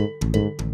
Música